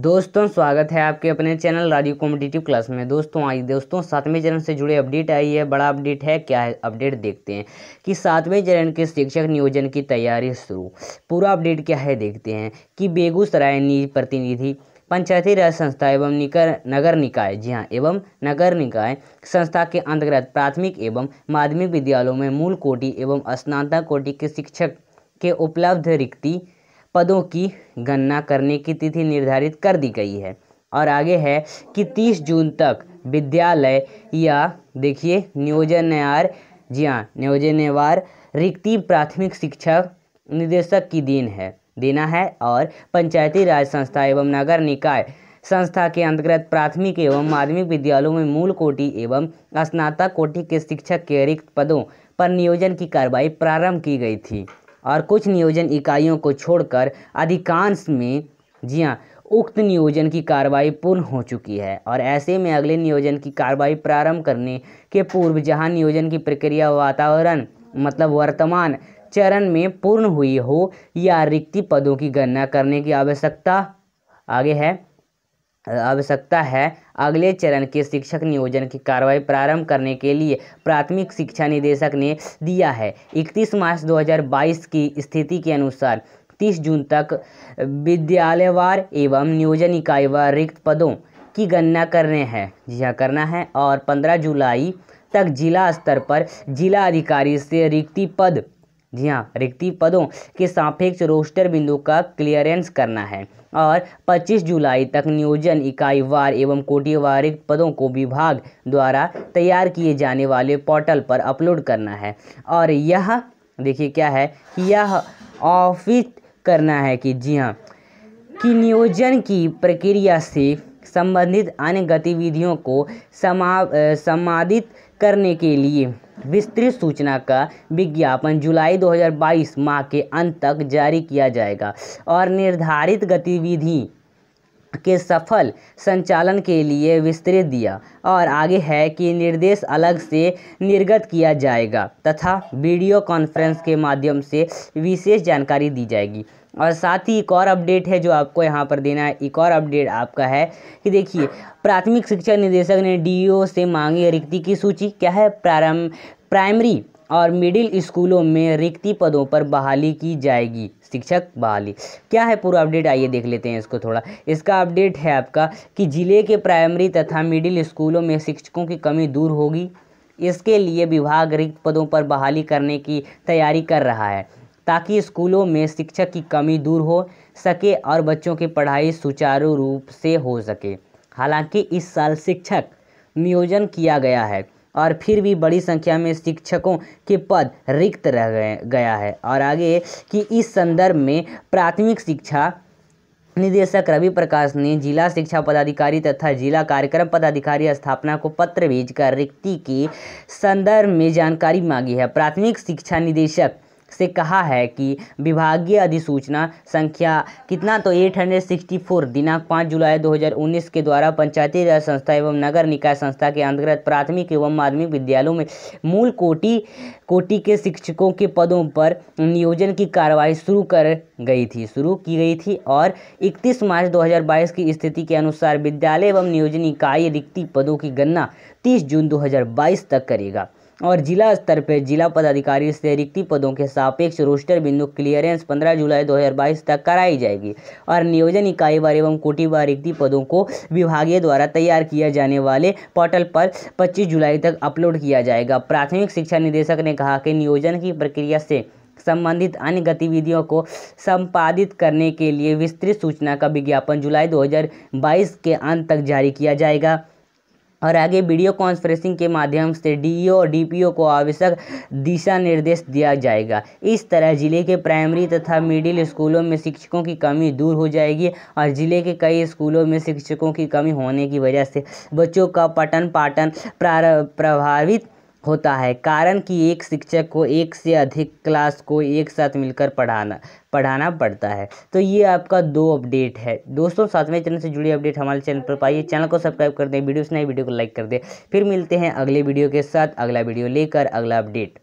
दोस्तों, स्वागत है आपके अपने चैनल राजीव कॉम्पिटिटिव क्लास में। दोस्तों आई दोस्तों, सातवें चरण से जुड़े अपडेट आई है, बड़ा अपडेट है, क्या है अपडेट देखते हैं कि सातवें चरण के शिक्षक नियोजन की तैयारी शुरू। पूरा अपडेट क्या है देखते हैं कि बेगूसराय प्रतिनिधि, पंचायती राज संस्था एवं निकर, नगर निकाय, जी हाँ एवं नगर निकाय संस्था के अंतर्गत प्राथमिक एवं माध्यमिक विद्यालयों में मूल कोटि एवं स्नातक कोटि के शिक्षक के उपलब्ध रिक्ति पदों की गणना करने की तिथि निर्धारित कर दी गई है। और आगे है कि 30 जून तक विद्यालय या, देखिए नियोजनवार जी हाँ नियोजनवार रिक्ति प्राथमिक शिक्षा निदेशक की देन है। देना है और पंचायती राज संस्था एवं नगर निकाय संस्था के अंतर्गत प्राथमिक एवं माध्यमिक विद्यालयों में मूल कोटि एवं स्नातक कोटि के शिक्षक के रिक्त पदों पर नियोजन की कार्रवाई प्रारंभ की गई थी। और कुछ नियोजन इकाइयों को छोड़कर अधिकांश में, जी हाँ उक्त नियोजन की कार्रवाई पूर्ण हो चुकी है। और ऐसे में अगले नियोजन की कार्रवाई प्रारंभ करने के पूर्व जहाँ नियोजन की प्रक्रिया वातावरण मतलब वर्तमान चरण में पूर्ण हुई हो, या रिक्ति पदों की गणना करने की आवश्यकता आगे है। आवश्यकता है। अगले चरण के शिक्षक नियोजन की कार्रवाई प्रारंभ करने के लिए प्राथमिक शिक्षा निदेशक ने दिया है। 31 मार्च 2022 की स्थिति के अनुसार 30 जून तक विद्यालयवार एवं नियोजन इकाईवार रिक्त पदों की गणना करने हैं। जी हाँ करना है और 15 जुलाई तक जिला स्तर पर जिला अधिकारी से रिक्ति पद जी हाँ रिक्ति पदों के सापेक्ष रोस्टर बिंदु का क्लियरेंस करना है। और 25 जुलाई तक नियोजन इकाई वार एवं कोटिवार पदों को विभाग द्वारा तैयार किए जाने वाले पोर्टल पर अपलोड करना है। और यह, देखिए क्या है, कि यह ऑफ़िस करना है कि जी हाँ कि नियोजन की प्रक्रिया से संबंधित अन्य गतिविधियों को समा समादित करने के लिए विस्तृत सूचना का विज्ञापन जुलाई 2022 माह के अंत तक जारी किया जाएगा और निर्धारित गतिविधि के सफल संचालन के लिए विस्तृत दिया और आगे है कि निर्देश अलग से निर्गत किया जाएगा तथा वीडियो कॉन्फ्रेंस के माध्यम से विशेष जानकारी दी जाएगी। और साथ ही एक और अपडेट है जो आपको यहाँ पर देना है। एक और अपडेट आपका है कि देखिए, प्राथमिक शिक्षा निदेशक ने डीईओ से मांगी रिक्ति की सूची। क्या है? प्रारंभ प्राइमरी और मिडिल स्कूलों में रिक्ति पदों पर बहाली की जाएगी। शिक्षक बहाली। क्या है पूरा अपडेट आइए देख लेते हैं इसको थोड़ा। इसका अपडेट है आपका कि ज़िले के प्राइमरी तथा मिडिल स्कूलों में शिक्षकों की कमी दूर होगी। इसके लिए विभाग रिक्त पदों पर बहाली करने की तैयारी कर रहा है, ताकि स्कूलों में शिक्षक की कमी दूर हो सके और बच्चों की पढ़ाई सुचारू रूप से हो सके। हालाँकि इस साल शिक्षक नियोजन किया गया है। और फिर भी बड़ी संख्या में शिक्षकों के पद रिक्त रह गए, गया है। और आगे कि इस संदर्भ में प्राथमिक शिक्षा निदेशक रवि प्रकाश ने जिला शिक्षा पदाधिकारी तथा जिला कार्यक्रम पदाधिकारी स्थापना को पत्र भेजकर रिक्ति के संदर्भ में जानकारी मांगी है। प्राथमिक शिक्षा निदेशक से कहा है कि विभागीय अधिसूचना संख्या कितना तो 864 दिनांक 5 जुलाई 2019 के द्वारा पंचायती राज संस्था एवं नगर निकाय संस्था के अंतर्गत प्राथमिक एवं माध्यमिक विद्यालयों में मूल कोटि कोटि के शिक्षकों के पदों पर नियोजन की कार्रवाई शुरू कर गई थी, शुरू की गई थी और 31 मार्च 2022 की स्थिति के अनुसार विद्यालय एवं नियोजन इकाई रिक्ति पदों की गणना 30 जून 2022 तक करेगा। और जिला स्तर पर जिला पदाधिकारी से रिक्ति पदों के सापेक्ष रोस्टर बिंदु क्लियरेंस 15 जुलाई 2022 तक कराई जाएगी और नियोजन इकाई बार एवं कोटि बार रिक्ति पदों को विभागीय द्वारा तैयार किया जाने वाले पोर्टल पर 25 जुलाई तक अपलोड किया जाएगा। प्राथमिक शिक्षा निदेशक ने कहा कि नियोजन की प्रक्रिया से संबंधित अन्य गतिविधियों को संपादित करने के लिए विस्तृत सूचना का विज्ञापन जुलाई 2022 के अंत तक जारी किया जाएगा। और आगे वीडियो कॉन्फ्रेंसिंग के माध्यम से डीईओ और डीपीओ को आवश्यक दिशा निर्देश दिया जाएगा। इस तरह ज़िले के प्राइमरी तथा मिडिल स्कूलों में शिक्षकों की कमी दूर हो जाएगी और ज़िले के कई स्कूलों में शिक्षकों की कमी होने की वजह से बच्चों का पठन पाठन प्रभावित होता है, कारण कि एक शिक्षक को एक से अधिक क्लास को एक साथ मिलकर पढ़ाना पढ़ाना पड़ता है। तो ये आपका दो अपडेट है। दोस्तों, सातवें चैनल से जुड़ी अपडेट हमारे चैनल पर पाइए। चैनल को सब्सक्राइब कर दें वीडियो सुनाई नई वीडियो को लाइक कर दें। फिर मिलते हैं अगले वीडियो के साथ। अगला वीडियो लेकर अगला अपडेट।